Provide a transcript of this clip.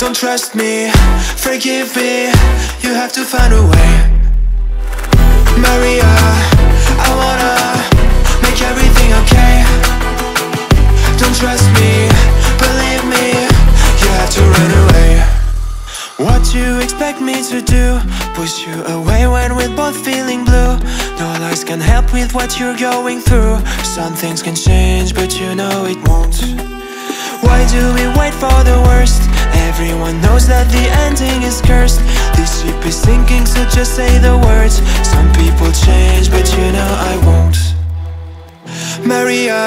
don't trust me, forgive me. You have to find a way. Maria, I wanna make everything okay. Don't trust me, believe me. You have to run away. What you expect me to do? Push you away when we're both feeling blue. No lies can help with what you're going through. Some things can change but you know it won't. Why do we wait for the worst? Everyone knows that the ending is cursed. This ship is sinking, so just say the words. Some people change, but you know I won't. Maria